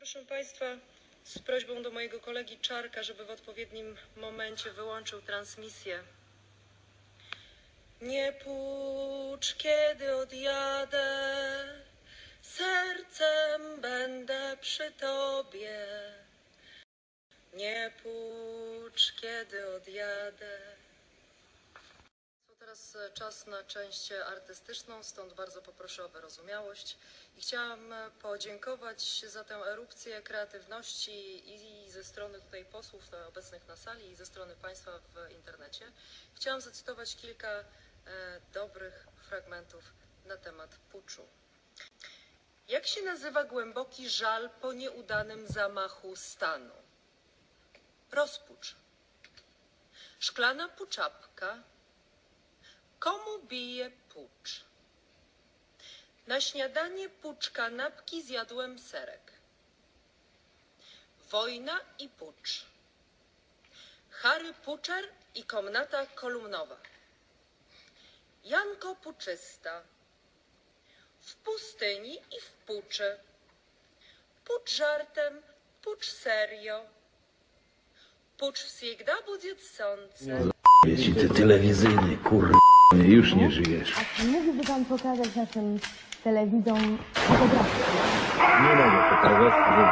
Proszę Państwa, z prośbą do mojego kolegi Czarka, żeby w odpowiednim momencie wyłączył transmisję. Nie pucz, kiedy odjadę, sercem będę przy Tobie. Nie pucz, kiedy odjadę. Teraz czas na część artystyczną, stąd bardzo poproszę o wyrozumiałość. I chciałam podziękować za tę erupcję kreatywności i ze strony tutaj posłów obecnych na sali, i ze strony Państwa w internecie. Chciałam zacytować kilka e, dobrych fragmentów na temat puczu. Jak się nazywa głęboki żal po nieudanym zamachu stanu? Rozpucz. Szklana puczapka. Komu bije pucz? Na śniadanie pucz kanapki zjadłem serek. Wojna i pucz. Harry Puczer i komnata kolumnowa. Janko Puczysta. W pustyni i w puczy. Pucz żartem, pucz serio. Pucz всегда будет солнце. Ci ty telewizyjny, kur... już nie żyjesz. A mógłby Pan pokazać naszym telewidzom fotografię? Nie mogę pokazać to.